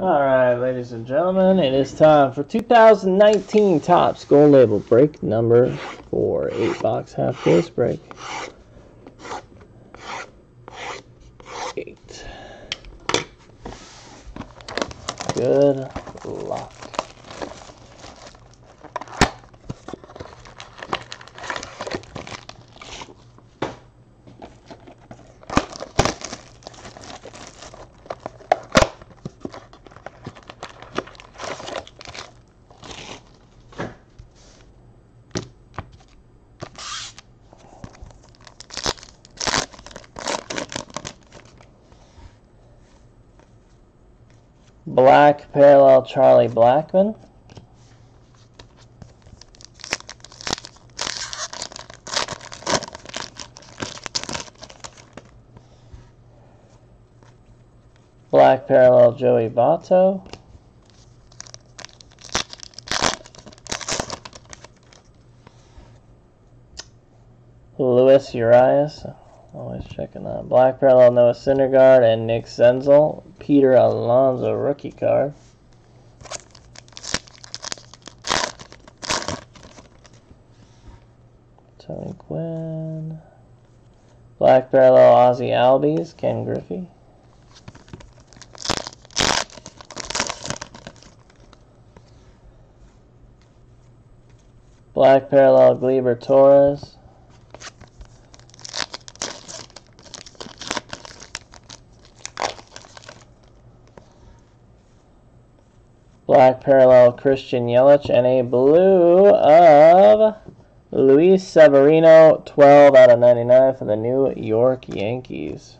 All right, ladies and gentlemen, it is time for 2019 Topps Gold Label break number four, eight box half case break. Eight. Good luck. Black parallel Charlie Blackmon. Black parallel Joey Votto. Luis Urias. Always checking that. Black parallel Noah Syndergaard and Nick Senzel. Peter Alonso rookie card. Tony Gwynn. Black parallel Ozzie Albies, Ken Griffey. Black parallel Gleyber Torres. Black parallel Christian Yelich and a blue of Luis Severino, 12 out of 99 for the New York Yankees.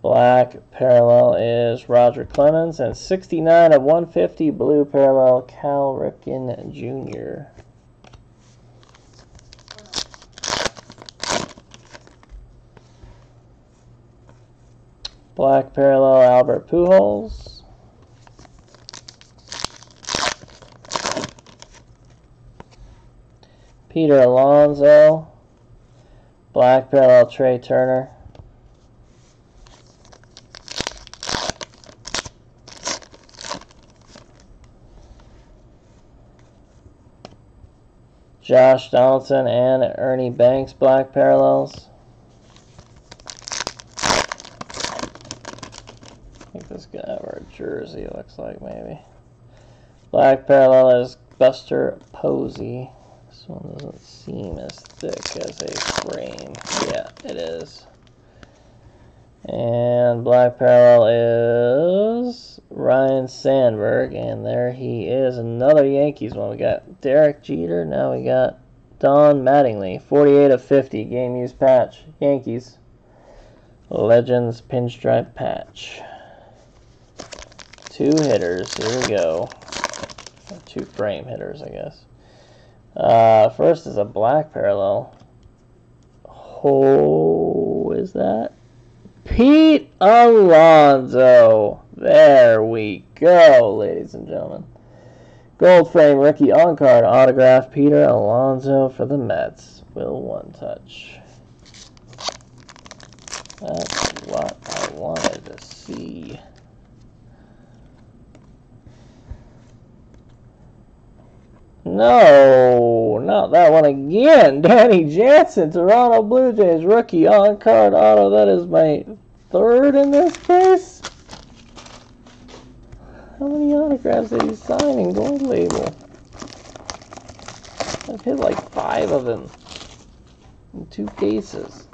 Black parallel is Roger Clemens and 69 of 150 blue parallel Cal Ripken Jr. Black parallel Albert Pujols. Peter Alonso. Black parallel Trea Turner. Josh Donaldson and Ernie Banks black parallels. This guy or a jersey looks like maybe. Black parallel is Buster Posey. This one doesn't seem as thick as a frame. Yeah, it is. And black parallel is Ryne Sandberg, and there he is. Another Yankees one. We got Derek Jeter. Now we got Don Mattingly, 48 of 50 game use patch. Yankees. Legends pinstripe patch. Two hitters. Here we go. Two frame hitters, I guess. Uh, first is a black parallel. Who is that? Pete Alonso. There we go, ladies and gentlemen. Gold frame rookie on card autograph Peter Alonso for the Mets. Will one touch. That's what I wanted to see. No, not that one again. Danny Jansen, Toronto Blue Jays rookie on card auto. That is my third in this case. How many autographs did he sign in gold label? I've hit like five of them in two cases.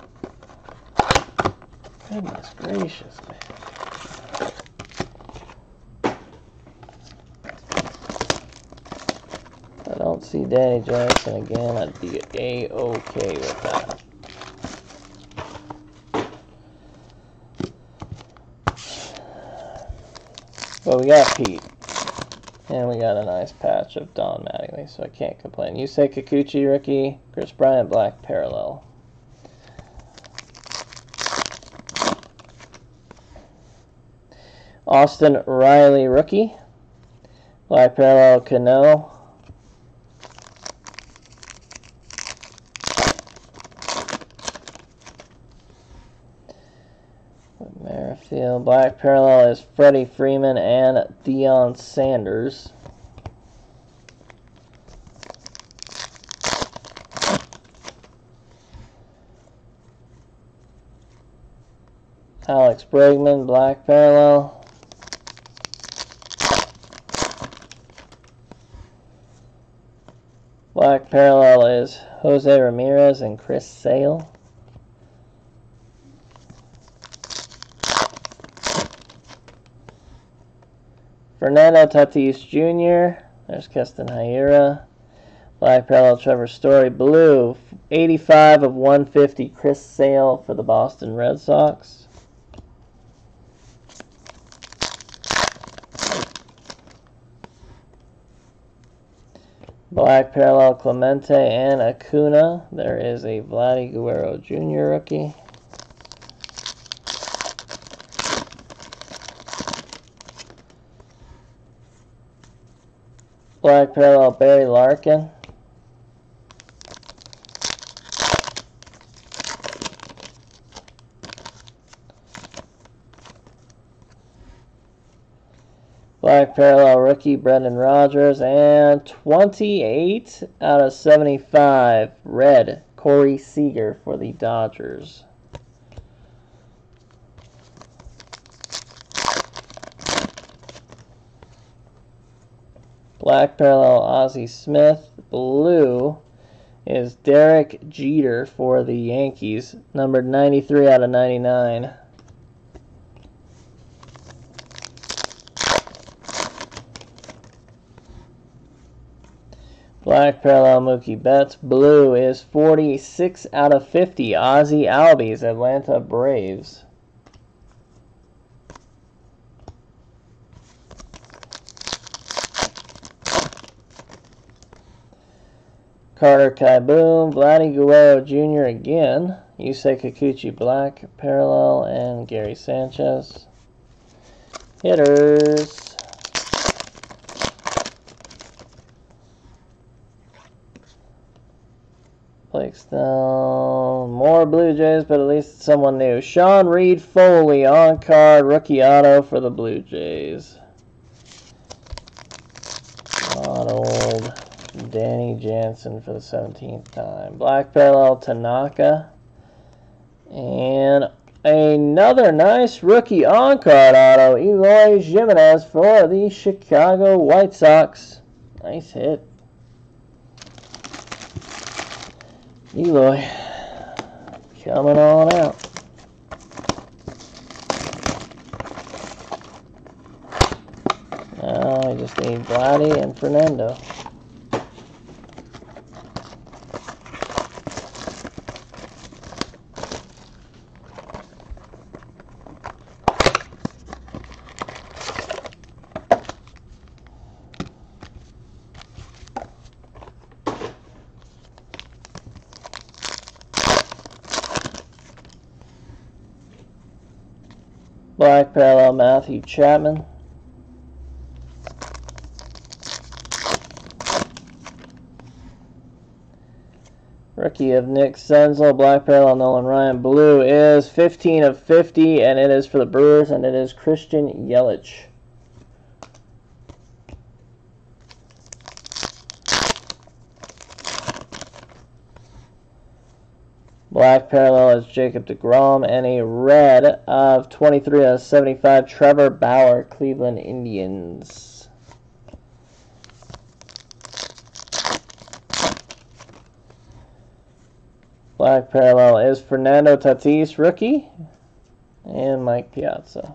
Goodness gracious, man. I don't see Danny Jackson again, I'd be a-okay with that. But we got Pete. And we got a nice patch of Don Mattingly, so I can't complain. Yusei Kikuchi, rookie. Kris Bryant, black parallel. Austin Riley, rookie. Black parallel Cano. Field. Black parallel is Freddie Freeman and Deion Sanders. Alex Bregman, black parallel. Black parallel is Jose Ramirez and Chris Sale. Fernando Tatis Jr. There's Keston Hiura. Black parallel Trevor Story. Blue, 85 of 150 Chris Sale for the Boston Red Sox. Black parallel Clemente and Acuna. There is a Vladdy Guerrero Jr. rookie. Black parallel Barry Larkin. Black parallel rookie Brendan Rodgers. and 28 out of 75 red Corey Seager for the Dodgers. Black parallel Ozzie Smith. Blue is Derek Jeter for the Yankees, numbered 93 out of 99. Black parallel Mookie Betts. Blue is 46 out of 50. Ozzie Albies, Atlanta Braves. Carter Kieboom, Vladdy Guerrero Jr. again, Yusei Kikuchi Black, Parallel, and Gary Sanchez. Hitters. Blake Snell. More Blue Jays, but at least someone new. Sean Reid Foley on card, rookie auto for the Blue Jays. Not old. Danny Jansen for the 17th time. Black Parallel Tanaka. And another nice rookie on card auto, Eloy Jimenez for the Chicago White Sox. Nice hit. Eloy coming on out. Now I just need Vladdy and Fernando. Black parallel Matthew Chapman. Rookie of Nick Senzel, black parallel Nolan Ryan. Blue is 15 of 50, and it is for the Brewers, and it is Christian Yelich. Black parallel is Jacob DeGrom, and a red of 23 out of 75, Trevor Bauer, Cleveland Indians. Black parallel is Fernando Tatis, rookie, and Mike Piazza.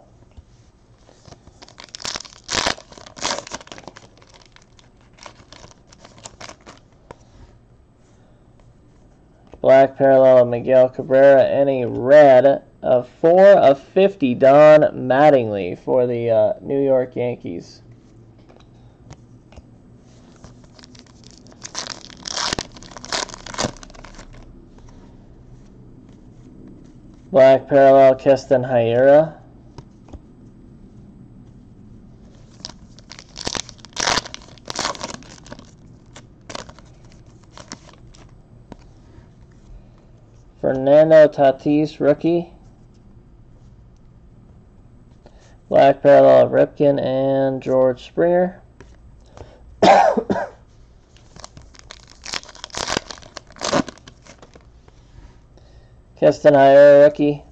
Black parallel of Miguel Cabrera, and a red of 4 of 50, Don Mattingly for the uh, New York Yankees. Black parallel Keston Hiura. Fernando Tatis, rookie. Black parallel of Ripken and George Springer. Hiura, rookie.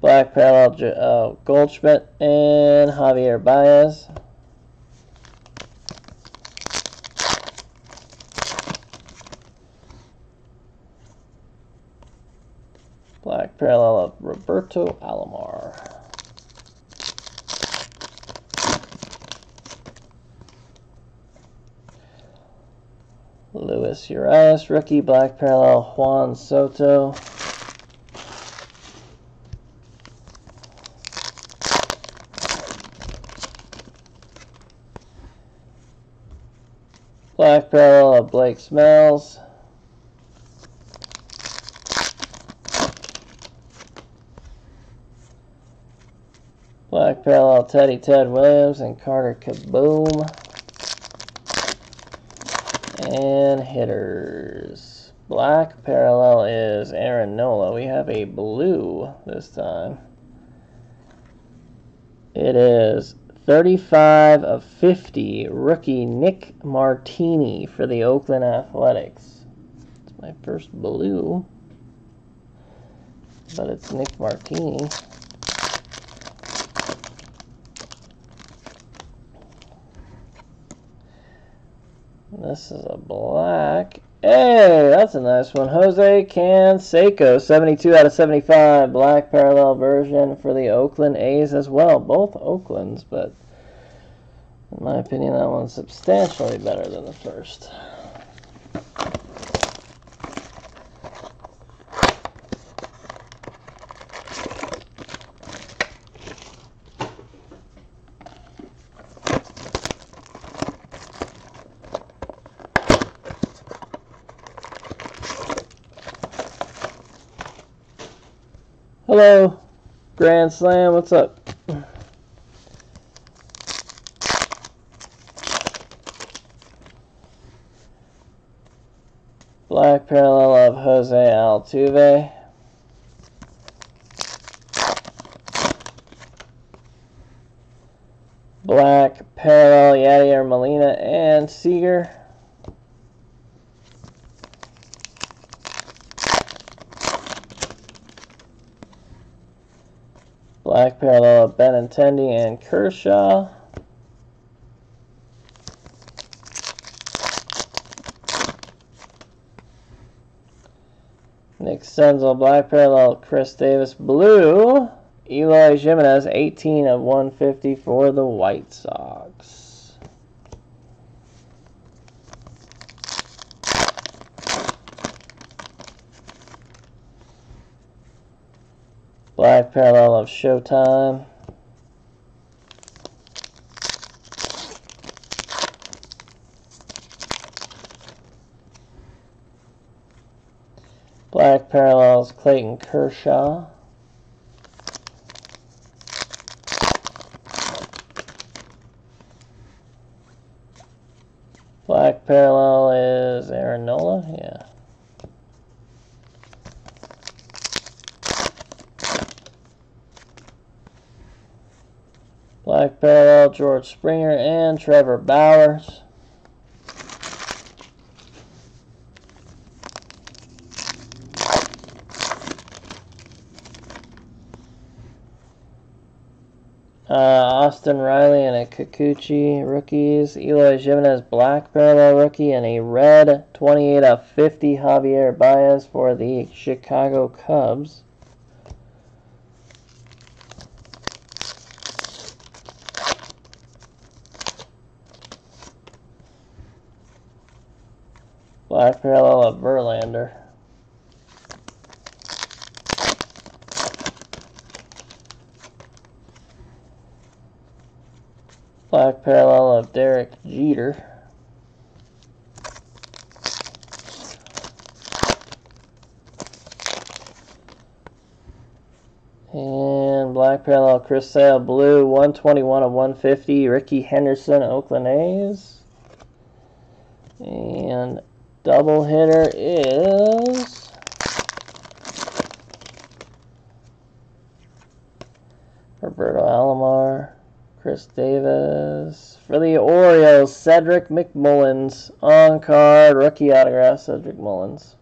Black parallel uh, Goldschmidt and Javier Baez. Black parallel of Roberto Alomar. Luis Urias, rookie, black parallel Juan Soto. Black parallel of Blake Snell. Black parallel Teddy Ted Williams and Carter Kieboom. And hitters. Black parallel is Aaron Nola. We have a blue this time. It is 35 of 50, rookie Nick Martini for the Oakland Athletics. It's my first blue, but it's Nick Martini. This is a black. Hey, that's a nice one. Jose Canseco, 72 out of 75. Black parallel version for the Oakland A's as well. Both Oaklands, but in my opinion, that one's substantially better than the first. Hello, Grand Slam, what's up? Black parallel of Jose Altuve. Black parallel Yadier Molina and Seager. Black parallel of Benintendi and Kershaw. Nick Senzel, black parallel, Chris Davis, blue. Eloy Jimenez, 18 of 150 for the White Sox. Black parallel of Showtime. Black parallels Clayton Kershaw. Black parallel is Aaron Nola, yeah. Black Parallel, George Springer, and Trevor Bowers. Uh, Austin Riley and a Kikuchi rookies. Eloy Jimenez black parallel rookie and a red 28 of 50 Javier Baez for the Chicago Cubs. Black parallel of Verlander. Black parallel of Derek Jeter. And black parallel Chris Sale blue 121 of 150 Rickey Henderson Oakland A's. Double hitter is Roberto Alomar Chris Davis. For the Orioles, Cedric McMullins. On card, rookie autograph, Cedric Mullins.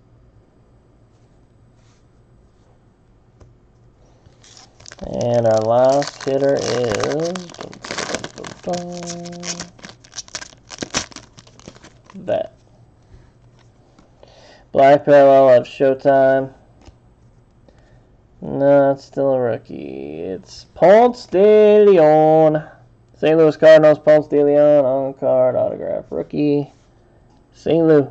And our last hitter is that. Black parallel of Showtime. No, it's still a rookie. It's Ponce de Leon. St. Louis Cardinals, Ponce de Leon on card autograph rookie. St. Louis.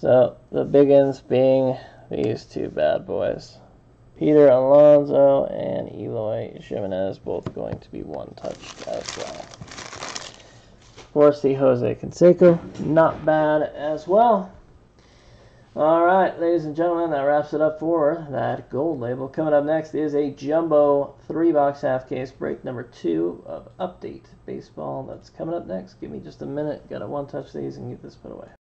So the big ends being these two bad boys. Peter Alonso and Eloy Jimenez both going to be one touched as well. Of course, the Jose Canseco, not bad as well. All right, ladies and gentlemen, that wraps it up for that gold label. Coming up next is a jumbo three box half case break number two of Update Baseball. That's coming up next. Give me just a minute. Got to one touch these and get this put away.